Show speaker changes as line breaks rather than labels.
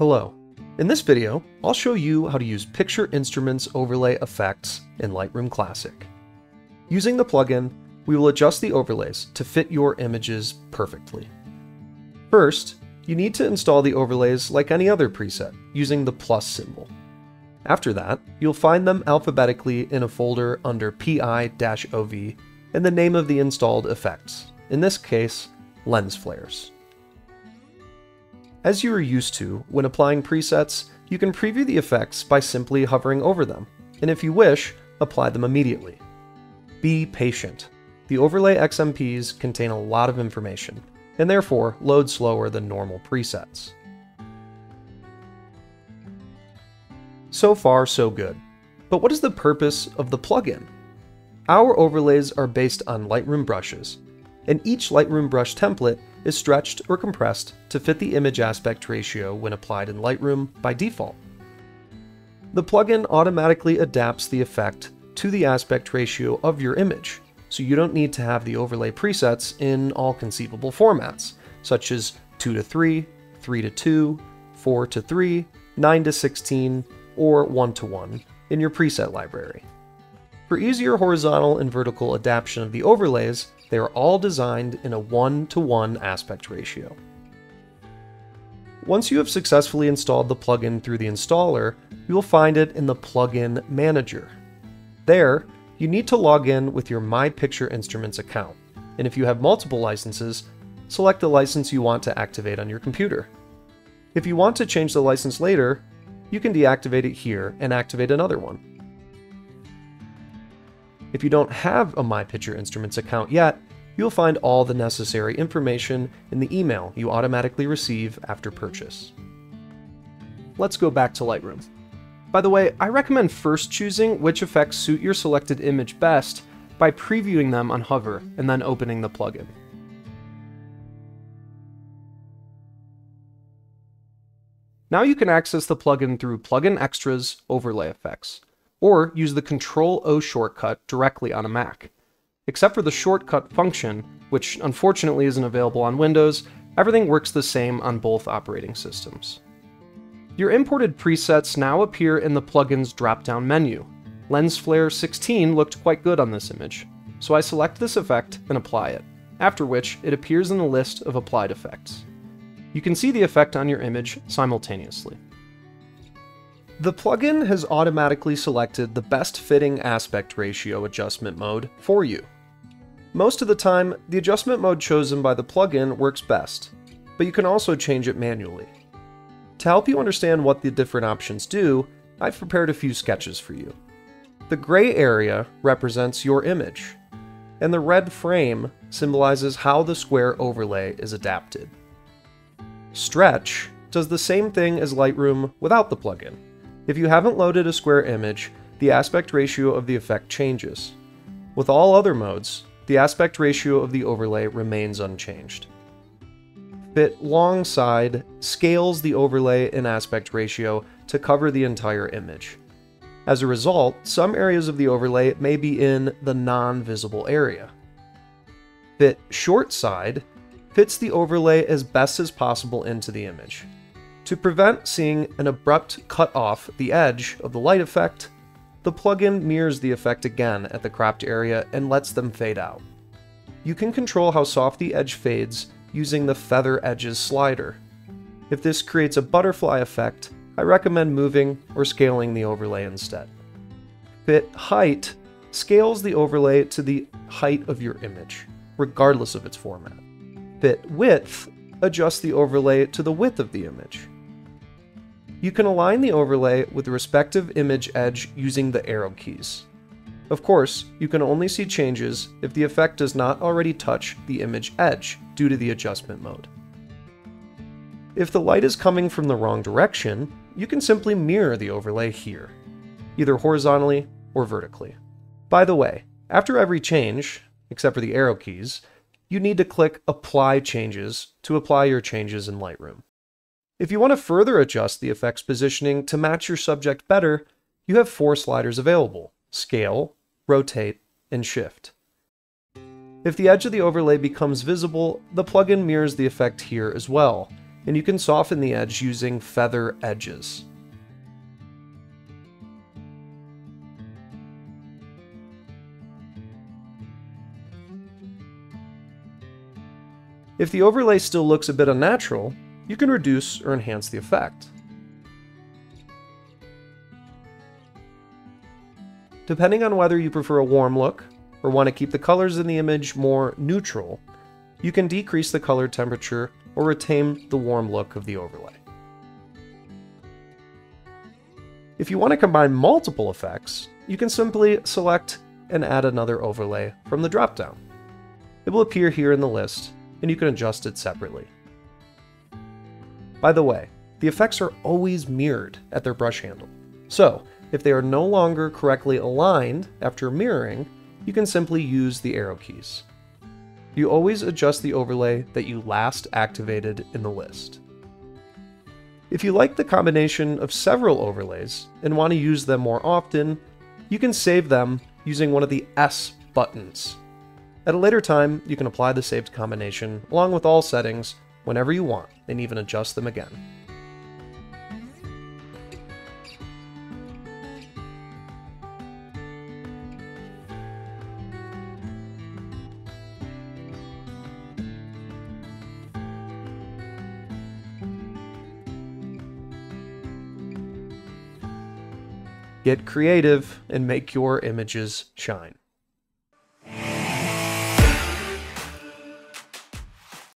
Hello. In this video, I'll show you how to use Picture Instruments overlay effects in Lightroom Classic. Using the plugin, we will adjust the overlays to fit your images perfectly. First, you need to install the overlays like any other preset, using the plus symbol. After that, you'll find them alphabetically in a folder under pi-ov and the name of the installed effects, in this case, lens flares. As you are used to when applying presets, you can preview the effects by simply hovering over them, and if you wish, apply them immediately. Be patient. The overlay XMPs contain a lot of information, and therefore load slower than normal presets. So far, so good. But what is the purpose of the plugin? Our overlays are based on Lightroom brushes, and each Lightroom brush template is stretched or compressed to fit the image aspect ratio when applied in Lightroom by default. The plugin automatically adapts the effect to the aspect ratio of your image, so you don't need to have the overlay presets in all conceivable formats, such as 2 to 3, 3 to 2, 4 to 3, 9 to 16, or 1 to 1 in your preset library. For easier horizontal and vertical adaptation of the overlays, they are all designed in a 1 to 1 aspect ratio. Once you have successfully installed the plugin through the installer, you will find it in the Plugin Manager. There, you need to log in with your My Picture Instruments account, and if you have multiple licenses, select the license you want to activate on your computer. If you want to change the license later, you can deactivate it here and activate another one. If you don't have a My Picture Instruments account yet, you'll find all the necessary information in the email you automatically receive after purchase. Let's go back to Lightroom. By the way, I recommend first choosing which effects suit your selected image best by previewing them on Hover and then opening the plugin. Now you can access the plugin through Plugin Extras Overlay Effects or use the Control-O shortcut directly on a Mac. Except for the shortcut function, which unfortunately isn't available on Windows, everything works the same on both operating systems. Your imported presets now appear in the plugin's drop-down menu. Lens Flare 16 looked quite good on this image, so I select this effect and apply it, after which it appears in the list of applied effects. You can see the effect on your image simultaneously. The plugin has automatically selected the best fitting aspect ratio adjustment mode for you. Most of the time, the adjustment mode chosen by the plugin works best, but you can also change it manually. To help you understand what the different options do, I've prepared a few sketches for you. The gray area represents your image, and the red frame symbolizes how the square overlay is adapted. Stretch does the same thing as Lightroom without the plugin, if you haven't loaded a square image, the aspect ratio of the effect changes. With all other modes, the aspect ratio of the overlay remains unchanged. Fit long side scales the overlay in aspect ratio to cover the entire image. As a result, some areas of the overlay may be in the non-visible area. Fit short side fits the overlay as best as possible into the image. To prevent seeing an abrupt cut off the edge of the light effect, the plugin mirrors the effect again at the cropped area and lets them fade out. You can control how soft the edge fades using the Feather Edges slider. If this creates a butterfly effect, I recommend moving or scaling the overlay instead. Fit Height scales the overlay to the height of your image, regardless of its format. Fit Width adjusts the overlay to the width of the image. You can align the overlay with the respective image edge using the arrow keys. Of course, you can only see changes if the effect does not already touch the image edge due to the adjustment mode. If the light is coming from the wrong direction, you can simply mirror the overlay here, either horizontally or vertically. By the way, after every change, except for the arrow keys, you need to click Apply Changes to apply your changes in Lightroom. If you want to further adjust the effect's positioning to match your subject better, you have four sliders available, Scale, Rotate, and Shift. If the edge of the overlay becomes visible, the plugin mirrors the effect here as well, and you can soften the edge using feather edges. If the overlay still looks a bit unnatural, you can reduce or enhance the effect. Depending on whether you prefer a warm look or want to keep the colors in the image more neutral, you can decrease the color temperature or retain the warm look of the overlay. If you want to combine multiple effects, you can simply select and add another overlay from the dropdown. It will appear here in the list, and you can adjust it separately. By the way, the effects are always mirrored at their brush handle. So, if they are no longer correctly aligned after mirroring, you can simply use the arrow keys. You always adjust the overlay that you last activated in the list. If you like the combination of several overlays and want to use them more often, you can save them using one of the S buttons. At a later time, you can apply the saved combination along with all settings whenever you want and even adjust them again. Get creative and make your images shine.